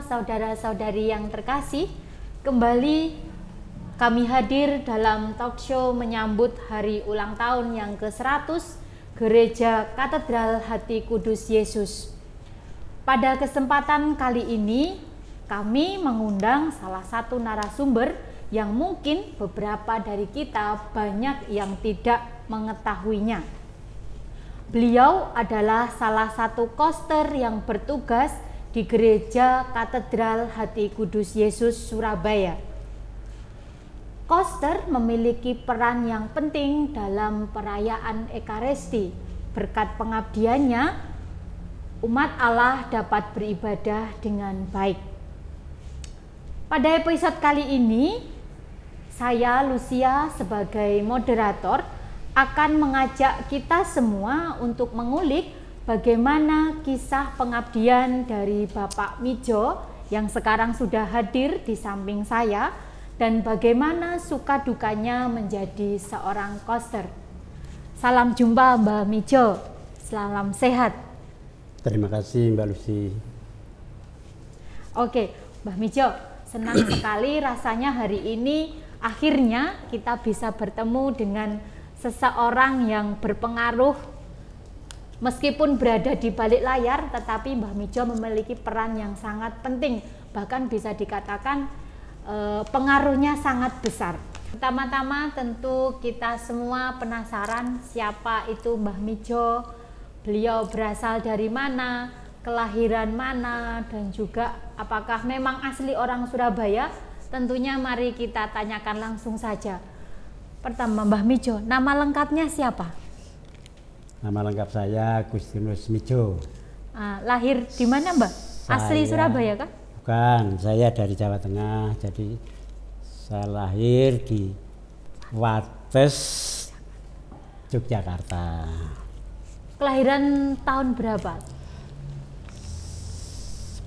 Saudara-saudari yang terkasih. Kembali kami hadir dalam talk show menyambut hari ulang tahun yang ke-100 Gereja Katedral Hati Kudus Yesus. Pada kesempatan kali ini, kami mengundang salah satu narasumber yang mungkin beberapa dari kita banyak yang tidak mengetahuinya. Beliau adalah salah satu koster yang bertugas di Gereja Katedral Hati Kudus Yesus Surabaya. Koster memiliki peran yang penting dalam perayaan Ekaristi. Berkat pengabdiannya, umat Allah dapat beribadah dengan baik. Pada episode kali ini, saya Lucia sebagai moderator akan mengajak kita semua untuk mengulik bagaimana kisah pengabdian dari Bapak Mijo yang sekarang sudah hadir di samping saya dan bagaimana suka dukanya menjadi seorang koster. Salam jumpa Mbak Mijo, salam sehat. Terima kasih Mbak Lucy. Oke, Mbak Mijo, senang sekali rasanya hari ini akhirnya kita bisa bertemu dengan seseorang yang berpengaruh Meskipun berada di balik layar, tetapi Mbah Mijo memiliki peran yang sangat penting, bahkan bisa dikatakan e, pengaruhnya sangat besar. Pertama-tama tentu kita semua penasaran siapa itu Mbah Mijo, beliau berasal dari mana, kelahiran mana, dan juga apakah memang asli orang Surabaya. Tentunya mari kita tanyakan langsung saja. Pertama Mbah Mijo, nama lengkapnya siapa? Nama lengkap saya Gustinus Mijo. Ah, lahir di mana Mbak? Asli Surabaya kah? Bukan, saya dari Jawa Tengah. Jadi saya lahir di Wates, Yogyakarta. Kelahiran tahun berapa?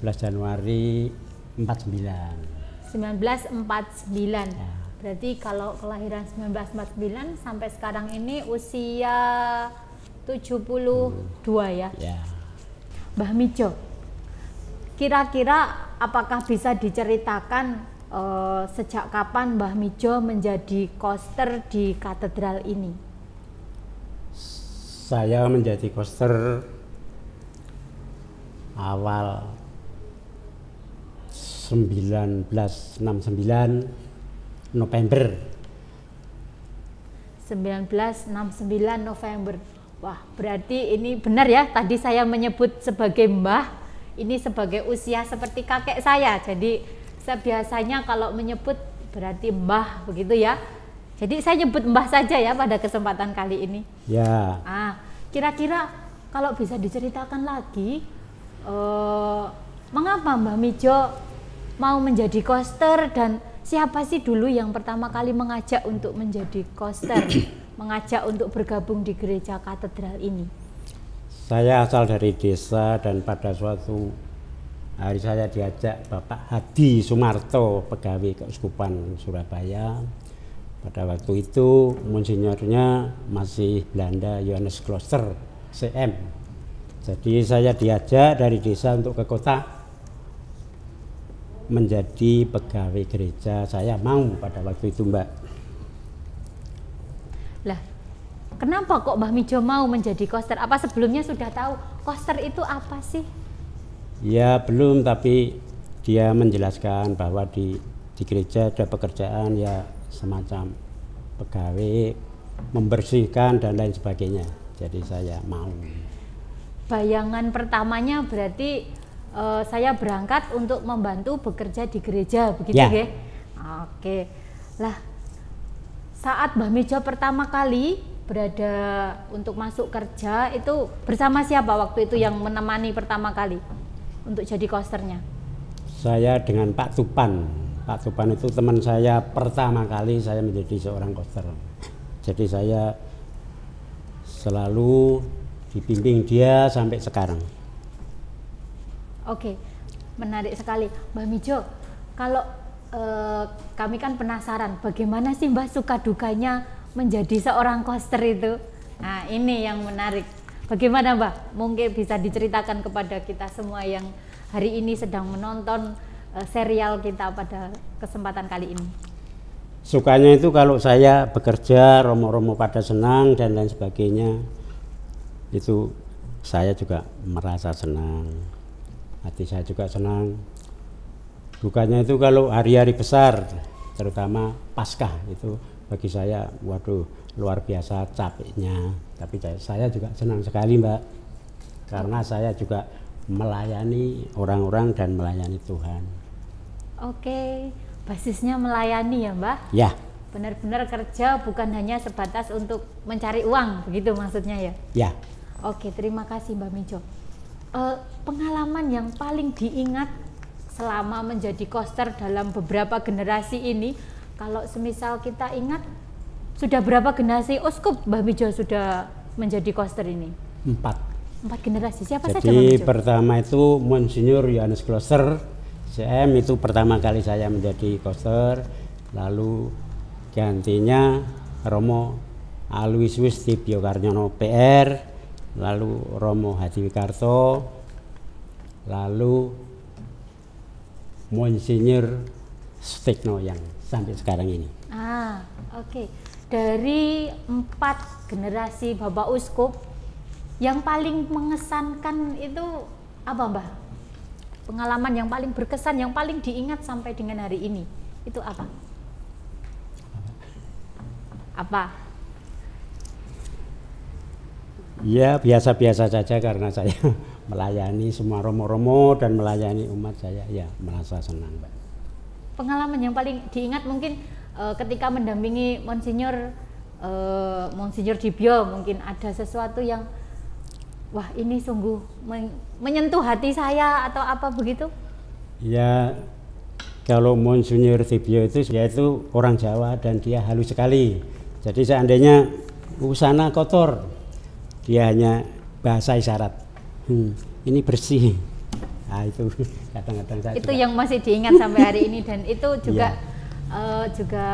11 Januari 49. 1949. Ya. Berarti kalau kelahiran 1949 sampai sekarang ini usia 72 ya. ya. Mbah Mijo, kira-kira apakah bisa diceritakan uh, sejak kapan Mbah Mijo menjadi koster di katedral ini? Saya menjadi koster awal 1969 November 1969 November Wah, berarti ini benar ya. Tadi saya menyebut sebagai mbah, ini sebagai usia seperti kakek saya. Jadi saya biasanya kalau menyebut berarti mbah begitu ya. Jadi saya nyebut mbah saja ya pada kesempatan kali ini. Ya. Ah, kira-kira kalau bisa diceritakan lagi, eh, mengapa Mbah Mijo mau menjadi koster dan siapa sih dulu yang pertama kali mengajak untuk menjadi koster? Mengajak untuk bergabung di gereja katedral ini? Saya asal dari desa dan pada suatu hari saya diajak Bapak Hadi Sumarto, pegawai Keuskupan Surabaya. Pada waktu itu monsinyornya masih Belanda Yohanes Kloster CM. Jadi saya diajak dari desa untuk ke kota menjadi pegawai gereja. Saya mau pada waktu itu, Mbak. Lah, kenapa kok Mbah Mijo mau menjadi koster? Apa sebelumnya sudah tahu koster itu apa sih? Ya belum, tapi dia menjelaskan bahwa di di gereja ada pekerjaan ya semacam pegawai membersihkan dan lain sebagainya. Jadi saya mau. Bayangan pertamanya berarti uh, saya berangkat untuk membantu bekerja di gereja begitu ya? ya? Oke. Lah, saat Mbah Mijo pertama kali berada untuk masuk kerja itu bersama siapa waktu itu yang menemani pertama kali untuk jadi kosternya? Saya dengan Pak Tupan. Pak Tupan itu teman saya pertama kali saya menjadi seorang koster. Jadi saya selalu dibimbing dia sampai sekarang. Oke, menarik sekali, Mbak Mijo. Kalau Eh, kami kan penasaran bagaimana sih Mbak suka dukanya menjadi seorang koster itu. Nah ini yang menarik. Bagaimana Mbak? Mungkin bisa diceritakan kepada kita semua yang hari ini sedang menonton uh, serial kita pada kesempatan kali ini? Sukanya itu kalau saya bekerja, romo-romo pada senang dan lain sebagainya, itu saya juga merasa senang. Hati saya juga senang. Dukanya itu kalau hari-hari besar, terutama Paskah itu bagi saya, waduh luar biasa capeknya. Tapi saya juga senang sekali, Mbak, karena saya juga melayani orang-orang dan melayani Tuhan. Oke, basisnya melayani ya Mbah? Ya. Benar-benar kerja bukan hanya sebatas untuk mencari uang, begitu maksudnya ya? Ya. Oke, terima kasih Mbak Mijo. Uh, pengalaman yang paling diingat selama menjadi koster dalam beberapa generasi ini, kalau semisal kita ingat, sudah berapa generasi uskup Mbak Mijo sudah menjadi koster ini? Empat Empat generasi. Siapa Jadi, saja Jadi pertama itu Monsinyur Yohanes Kloster, CM itu pertama kali saya menjadi koster. Lalu gantinya Romo Aloysius Tibio Karnyono PR, lalu Romo Hadi Wikarto, lalu Monsinyur Stekno yang sampai sekarang ini. Ah, oke. Okay. Dari empat generasi Bapak Uskup, yang paling mengesankan itu apa Mbah? Pengalaman yang paling berkesan, yang paling diingat sampai dengan hari ini itu apa? Apa? Ya biasa-biasa saja karena saya melayani semua romo-romo dan melayani umat saya ya merasa senang Mbak. Pengalaman yang paling diingat mungkin uh, ketika mendampingi Monsinyur uh, Monsinyur Dibio mungkin ada sesuatu yang wah ini sungguh menyentuh hati saya atau apa begitu? Ya kalau Monsinyur Tibio itu dia itu orang Jawa dan dia halus sekali. Jadi seandainya usana kotor, dia hanya bahasa isyarat. Hmm, ini bersih. Nah itu kadang-kadang saya itu juga. yang masih diingat sampai hari ini dan itu juga ya. uh, juga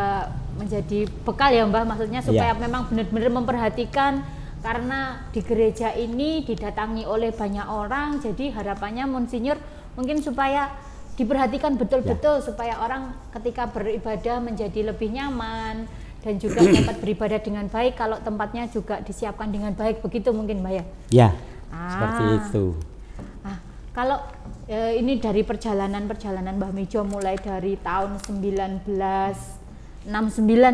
menjadi bekal ya Mbah maksudnya supaya ya. memang benar-benar memperhatikan karena di gereja ini didatangi oleh banyak orang jadi harapannya Monsinyur mungkin supaya diperhatikan betul-betul ya. supaya orang ketika beribadah menjadi lebih nyaman dan juga dapat beribadah dengan baik kalau tempatnya juga disiapkan dengan baik begitu mungkin Mbak ya? Ya, ah. seperti itu. Ah, kalau e, ini dari perjalanan-perjalanan Mbak Mijo mulai dari tahun 1969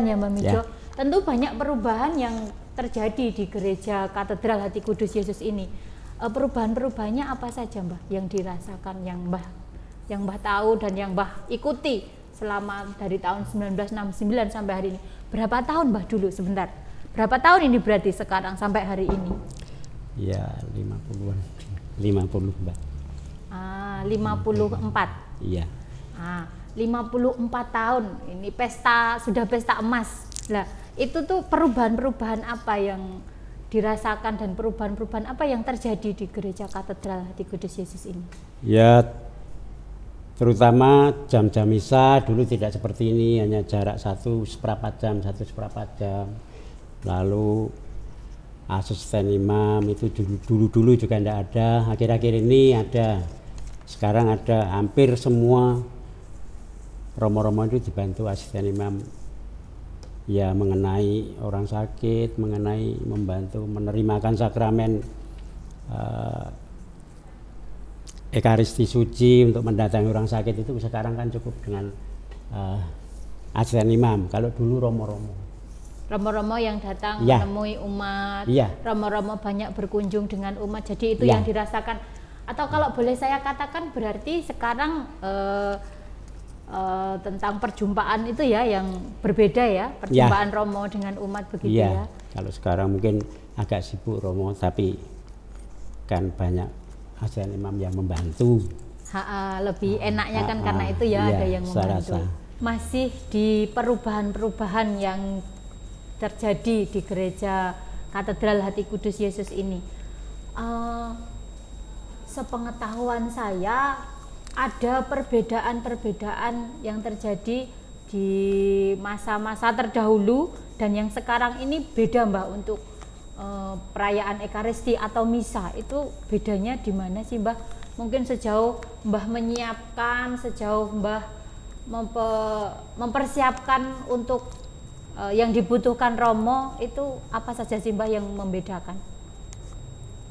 ya Mbak Mijo, ya. tentu banyak perubahan yang terjadi di gereja Katedral Hati Kudus Yesus ini. Eh, perubahan-perubahannya apa saja Mbah yang dirasakan yang Mbah yang Mbah tahu dan yang Mbah ikuti selama dari tahun 1969 sampai hari ini. Berapa tahun Mbah dulu sebentar? Berapa tahun ini berarti sekarang sampai hari ini? Ya, 50-an. 50, Mbak. Ah, 54. Iya. Ah, 54 tahun. Ini pesta sudah pesta emas. Lah, itu tuh perubahan-perubahan apa yang dirasakan dan perubahan-perubahan apa yang terjadi di gereja katedral di Kudus Yesus ini? Ya, terutama jam-jam misa dulu tidak seperti ini, hanya jarak satu seperempat jam, satu seperempat jam. Lalu asisten imam itu dulu-dulu juga tidak ada, akhir-akhir ini ada. Sekarang ada hampir semua romo-romo itu dibantu asisten imam ya mengenai orang sakit, mengenai membantu menerimakan sakramen uh, Ekaristi suci untuk mendatangi orang sakit itu sekarang kan cukup dengan uh, asisten imam. Kalau dulu romo-romo. Romo-romo yang datang ya. menemui umat, ya. romo-romo banyak berkunjung dengan umat. Jadi itu ya. yang dirasakan. Atau kalau boleh saya katakan berarti sekarang uh, uh, tentang perjumpaan itu ya yang berbeda ya perjumpaan ya. Romo dengan umat begitu ya. ya. Kalau sekarang mungkin agak sibuk Romo tapi kan banyak ASEAN imam yang membantu. Ha, lebih enaknya kan ha, karena itu ya, ya ada yang membantu. Rasa. Masih di perubahan-perubahan yang terjadi di gereja Katedral Hati Kudus Yesus ini. Uh, sepengetahuan saya ada perbedaan-perbedaan yang terjadi di masa-masa terdahulu dan yang sekarang ini beda Mbak untuk e, perayaan Ekaristi atau misa itu bedanya di mana sih Mbak mungkin sejauh Mbah menyiapkan, sejauh Mbah mempe- mempersiapkan untuk eh, yang dibutuhkan Romo itu apa saja sih Mbah yang membedakan?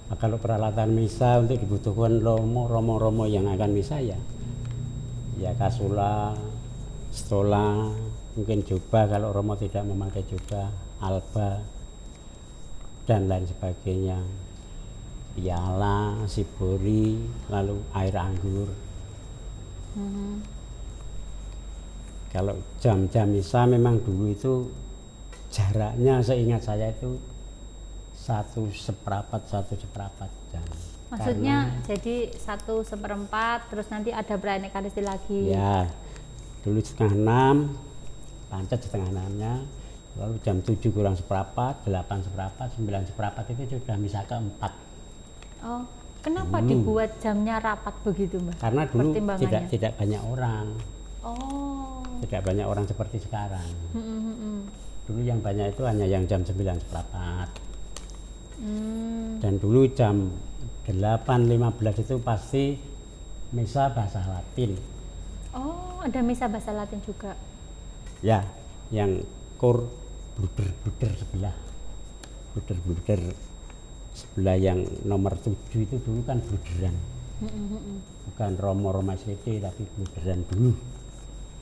Nah, kalau peralatan misa untuk dibutuhkan romo romo romo yang akan misa ya. Ya kasula stola mungkin jubah kalau romo tidak memakai jubah alba dan lain sebagainya. Piala sibori lalu air anggur kalau jam-jam misa memang dulu itu jaraknya seingat saya itu satu seperempat satu seperempat jam Maksudnya jadi satu seperempat, terus nanti ada perayaan Ekaristi lagi. Ya, dulu setengah enam, pancet setengah enamnya, lalu jam tujuh kurang seperempat, delapan seperempat, sembilan seperempat itu sudah misa keempat. Oh, kenapa Hmm. dibuat jamnya rapat begitu Mbak? Karena dulu tidak tidak banyak orang, Oh, tidak banyak orang seperti sekarang. Hmm. Dulu yang banyak itu hanya yang jam sembilan seperempat. Hmm, Dan dulu jam 8.15 itu pasti misa bahasa Latin. Oh, ada misa bahasa Latin juga. Ya, yang kor bruder-bruder sebelah. Bruder-bruder sebelah yang nomor tujuh itu dulu kan bruderan. Hmm, hmm. Bukan Romo Roma tapi bruderan dulu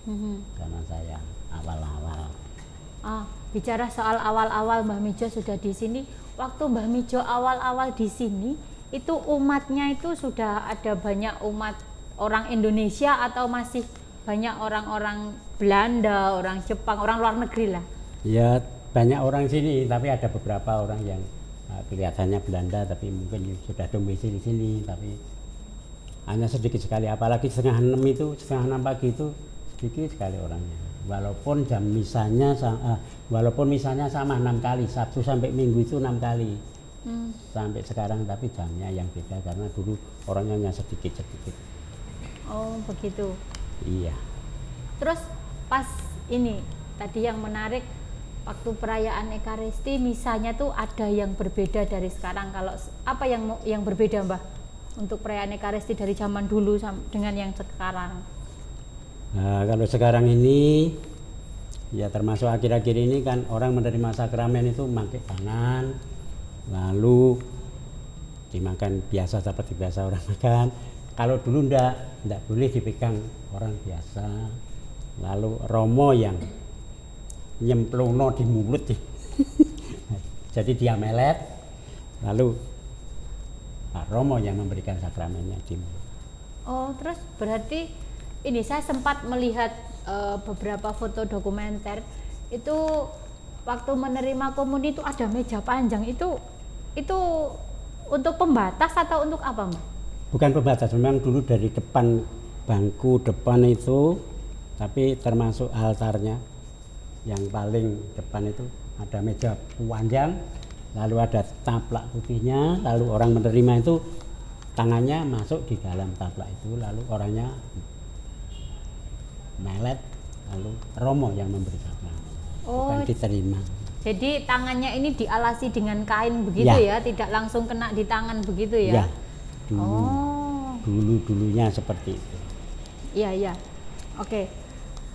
hmm. karena saya awal-awal. Ah, bicara soal awal-awal Mbah Mijo sudah di sini. Waktu Mbah Mijo awal-awal di sini, itu umatnya itu sudah ada banyak umat orang Indonesia atau masih banyak orang-orang Belanda, orang Jepang, orang luar negeri lah. Ya banyak orang sini tapi ada beberapa orang yang uh, kelihatannya Belanda tapi mungkin sudah domisili di sini tapi hanya sedikit sekali apalagi setengah enam itu setengah enam pagi itu sedikit sekali orangnya walaupun jam misalnya walaupun misalnya sama enam kali Sabtu sampai Minggu itu enam kali Hmm. sampai sekarang tapi jamnya yang beda karena dulu orangnya hanya sedikit sedikit Oh, begitu. iya Terus pas ini tadi yang menarik waktu perayaan Ekaristi misalnya tuh ada yang berbeda dari sekarang. Kalau apa yang yang berbeda, Mbah? Untuk perayaan Ekaristi dari zaman dulu dengan yang sekarang. Nah, kalau sekarang ini ya termasuk akhir-akhir ini kan orang menerima sakramen itu pakai tangan lalu dimakan biasa seperti biasa orang makan. Kalau dulu ndak ndak boleh dipegang orang biasa. Lalu romo yang nyemplono di mulut jadi dia melet lalu Pak Romo yang memberikan sakramennya di mulut. Oh, terus berarti ini saya sempat melihat eh, beberapa foto dokumenter. Itu waktu menerima komuni itu ada meja panjang. Itu itu untuk pembatas atau untuk apa, Mbak? bukan pembatas memang dulu dari depan bangku depan itu tapi termasuk altarnya. Yang paling depan itu ada meja panjang lalu ada taplak putihnya lalu orang menerima itu tangannya masuk di dalam taplak itu lalu orangnya melet lalu romo yang memberi sakramen Oh, bukan diterima Jadi tangannya ini dialasi dengan kain begitu ya, Ya. tidak langsung kena di tangan begitu ya? ya dulu Oh, dulu dulunya seperti itu iya iya. Oke.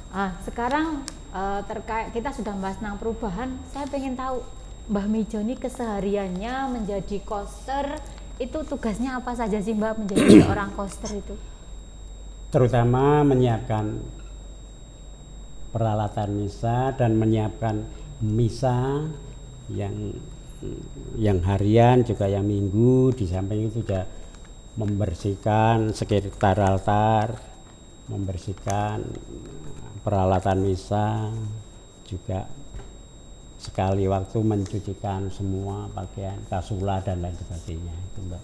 Ah, sekarang eh, terkait kita sudah bahas tentang perubahan, saya pengen tahu Mbah Mijo ini kesehariannya menjadi koster itu tugasnya apa saja sih Mbak menjadi seorang koster itu? terutama menyiapkan peralatan misa dan menyiapkan misa yang yang harian juga yang minggu. Di samping itu juga membersihkan sekitar altar membersihkan peralatan misa juga sekali waktu mencucikan semua pakaian kasula dan lain sebagainya. Itu mbak.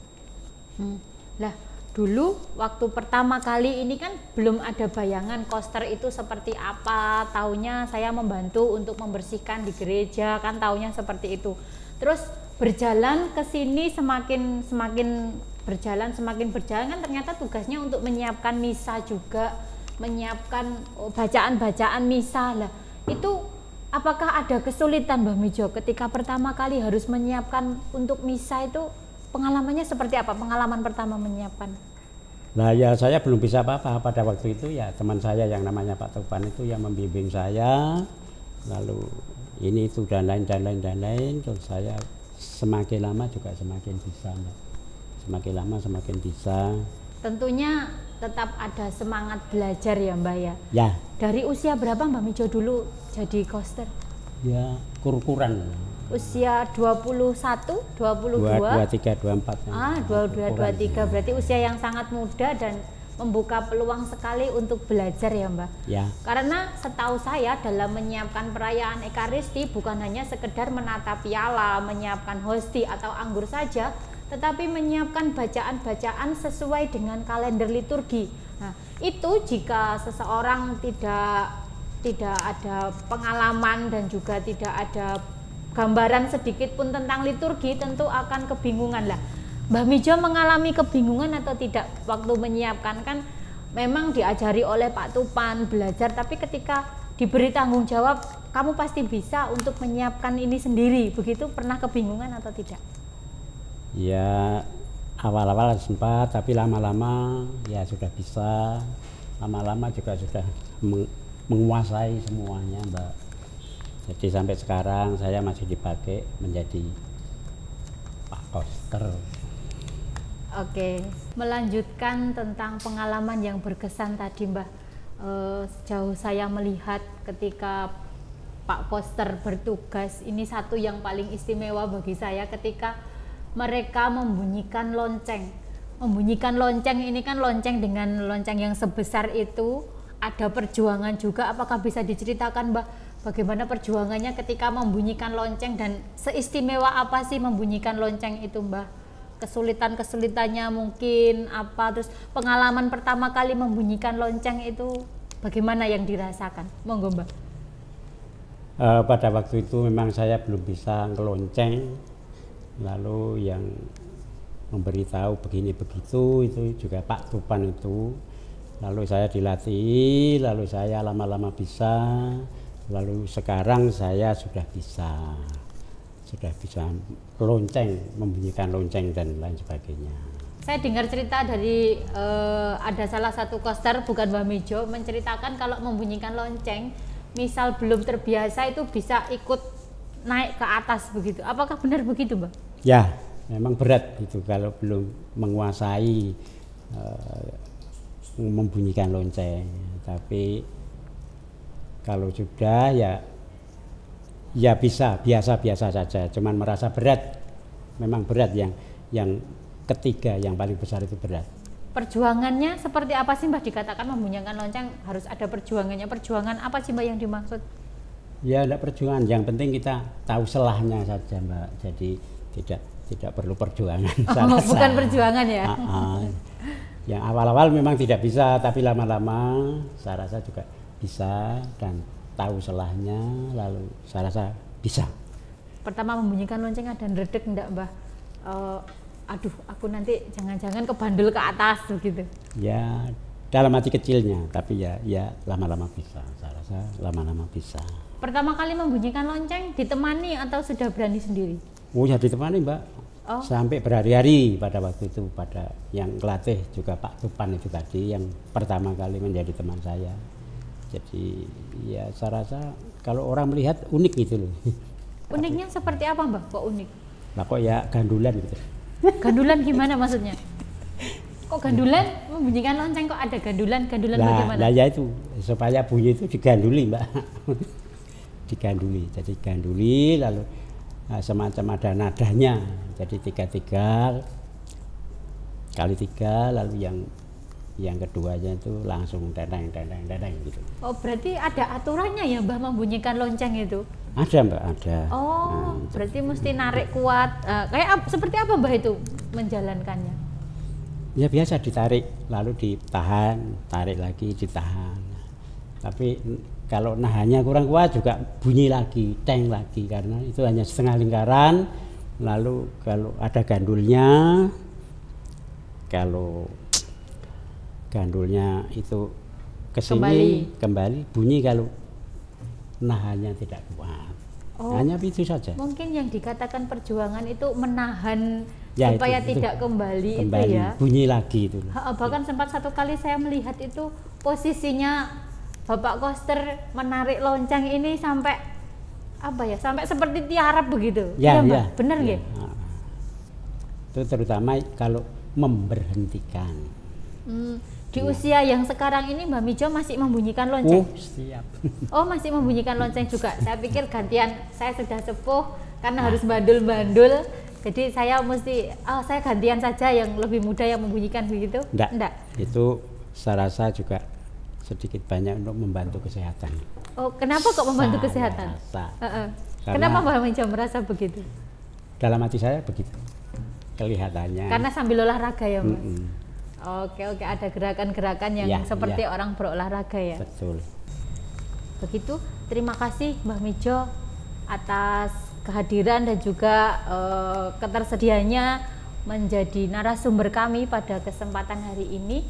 Hmm. Lah, dulu waktu pertama kali ini kan belum ada bayangan koster itu seperti apa. Taunya saya membantu untuk membersihkan di gereja, kan taunya seperti itu. Terus berjalan ke sini semakin semakin berjalan semakin berjalan kan ternyata tugasnya untuk menyiapkan misa juga, menyiapkan oh, bacaan-bacaan misa lah. Itu apakah ada kesulitan Mbak Mijo ketika pertama kali harus menyiapkan untuk misa itu pengalamannya seperti apa? Pengalaman pertama menyiapkan? Nah ya saya belum bisa apa-apa pada waktu itu ya teman saya yang namanya Pak Topan itu yang membimbing saya lalu ini itu dan lain dan lain dan lain terus saya semakin lama juga semakin bisa semakin lama semakin bisa Tentunya tetap ada semangat belajar ya Mbak ya. ya Dari usia berapa Mbak Mijo dulu jadi koster? ya kur-kuran Usia 21, 22? dua dua tiga dua empat Ah, 22, 23 berarti usia yang sangat muda dan membuka peluang sekali untuk belajar ya Mbak. ya Karena setahu saya dalam menyiapkan perayaan Ekaristi bukan hanya sekedar menata piala, menyiapkan hosti atau anggur saja, tetapi menyiapkan bacaan-bacaan sesuai dengan kalender liturgi. Nah, itu jika seseorang tidak tidak ada pengalaman dan juga tidak ada gambaran sedikit pun tentang liturgi tentu akan kebingungan lah. Mbah Mijo mengalami kebingungan atau tidak waktu menyiapkan? Kan memang diajari oleh Pak Tupan belajar tapi ketika diberi tanggung jawab kamu pasti bisa untuk menyiapkan ini sendiri. Begitu pernah kebingungan atau tidak? Ya awal-awal sempat tapi lama-lama ya sudah bisa. Lama-lama juga sudah meng- menguasai semuanya mbak jadi sampai sekarang saya masih dipakai menjadi pak koster Oke, melanjutkan tentang pengalaman yang berkesan tadi Mbah. Eh, sejauh saya melihat ketika Pak Poster bertugas, ini satu yang paling istimewa bagi saya ketika mereka membunyikan lonceng. Membunyikan lonceng ini kan lonceng dengan lonceng yang sebesar itu, ada perjuangan juga. Apakah bisa diceritakan Mbah bagaimana perjuangannya ketika membunyikan lonceng dan seistimewa apa sih membunyikan lonceng itu Mbah? kesulitan-kesulitannya mungkin apa? Terus pengalaman pertama kali membunyikan lonceng itu bagaimana yang dirasakan? Monggo mbak Eh, pada waktu itu memang saya belum bisa ngelonceng. Lalu yang memberitahu begini begitu itu juga Pak Tupan itu. Lalu saya dilatih lalu saya lama-lama bisa lalu sekarang saya sudah bisa sudah bisa lonceng membunyikan lonceng dan lain sebagainya. Saya dengar cerita dari eh, ada salah satu koster bukan Mbak Mijo menceritakan kalau membunyikan lonceng misal belum terbiasa itu bisa ikut naik ke atas begitu. Apakah benar begitu Mbak? ya memang berat itu kalau belum menguasai eh, membunyikan lonceng. Tapi kalau sudah ya ya bisa biasa-biasa saja cuman merasa berat memang berat yang yang ketiga yang paling besar itu berat Perjuangannya seperti apa sih Mbak dikatakan membunyikan lonceng harus ada perjuangannya perjuangan apa sih Mbak yang dimaksud? ya tidak perjuangan yang penting kita tahu selahnya saja mbak jadi tidak tidak perlu perjuangan Oh, rasa. bukan perjuangan ya? Ah, ah. yang awal-awal memang tidak bisa tapi lama-lama saya rasa juga bisa dan tahu selahnya lalu saya rasa bisa. Pertama membunyikan lonceng ada redek enggak mbah? Eh, aduh aku nanti jangan-jangan kebandul ke atas begitu. Ya dalam hati kecilnya tapi ya ya lama-lama bisa. Saya rasa lama-lama bisa. Pertama kali membunyikan lonceng ditemani atau sudah berani sendiri? Oh ya ditemani mbak. Oh. sampai berhari-hari pada waktu itu pada yang kelatih juga Pak Tupan itu tadi yang pertama kali menjadi teman saya jadi ya saya rasa kalau orang melihat unik gitu loh. Uniknya seperti apa mbah kok unik? Lah kok ya gandulan gitu. Gandulan gimana maksudnya? Kok gandulan? Membunyikan lonceng kok ada gandulan gandulan lah bagaimana? lah ya itu. Supaya bunyi itu diganduli mbak. Diganduli. Jadi ganduli lalu nah, semacam ada nadanya. Jadi tiga tiga kali tiga lalu yang yang keduanya itu langsung dadang dadang dadang gitu. Oh berarti ada aturannya ya mbah membunyikan lonceng itu? Ada mbak ada. Oh Nah, berarti mesti narik kuat. Eh, kayak ap- seperti apa mbah itu menjalankannya? Ya biasa ditarik lalu ditahan tarik lagi ditahan. Tapi kalau nahannya kurang kuat juga bunyi lagi teng lagi karena itu hanya setengah lingkaran. Lalu kalau ada gandulnya kalau gandulnya itu ke sini kembali. bunyi kalau nahannya tidak kuat Oh. hanya itu saja Mungkin yang dikatakan perjuangan itu menahan Ya, supaya itu- itu. tidak kembali, kembali itu ya. bunyi lagi itu Ha, Bahkan sempat satu kali saya melihat itu posisinya Bapak Koster menarik lonceng ini sampai apa ya? Sampai seperti tiarap begitu. ya Iya, Mbak? ya Benar ya. Ah. itu terutama kalau memberhentikan Hmm, di Iya. usia yang sekarang ini Mbak Mijo masih membunyikan lonceng. oh siap Oh masih membunyikan lonceng juga. Saya pikir gantian saya sudah sepuh karena harus bandul-bandul. Jadi saya mesti, oh saya gantian saja yang lebih muda yang membunyikan begitu. enggak Enggak. itu saya rasa juga sedikit banyak untuk membantu kesehatan Oh kenapa kok membantu Saya kesehatan? rasa. Heeh. Karena- Kenapa Mbak Mijo merasa begitu? dalam hati saya begitu kelihatannya Karena sambil olahraga ya Mas. Mm-mm. Oke oke ada gerakan-gerakan yang Ya, seperti ya. orang berolahraga ya. betul Begitu. Terima kasih Mbah Mijo atas kehadiran dan juga eh, ketersediaannya menjadi narasumber kami pada kesempatan hari ini.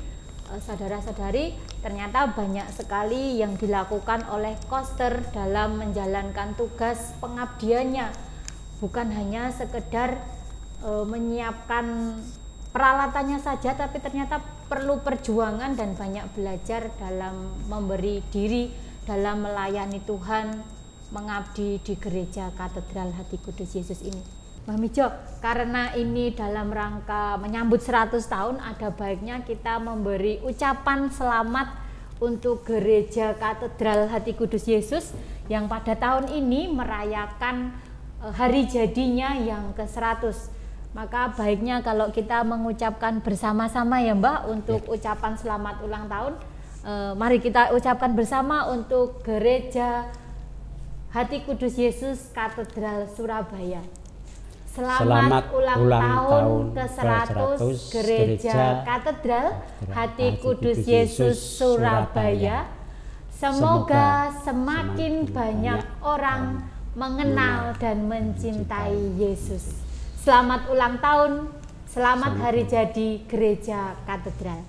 Eh, Saudara-saudari, ternyata banyak sekali yang dilakukan oleh Koster dalam menjalankan tugas pengabdiannya. Bukan hanya sekedar eh, menyiapkan peralatannya saja tapi ternyata perlu perjuangan dan banyak belajar dalam memberi diri dalam melayani Tuhan mengabdi di gereja katedral hati kudus Yesus ini. Mbak Mijo karena ini dalam rangka menyambut 100 tahun ada baiknya kita memberi ucapan selamat untuk gereja katedral hati kudus Yesus yang pada tahun ini merayakan eh, hari jadinya yang ke-100 maka baiknya kalau kita mengucapkan bersama-sama ya Mbak untuk ucapan selamat ulang tahun. Eh, mari kita ucapkan bersama untuk gereja Hati Kudus Yesus Katedral Surabaya. Selamat, Selamat ulang, ulang tahun, tahun ke-100 ke-100 gereja, Gereja Katedral Hati Kudus Kudus Yesus Surabaya. Surabaya. Semoga semakin semakin banyak orang mengenal mengenal dan mencintai Yesus. Selamat ulang tahun, selamat hari jadi gereja katedral.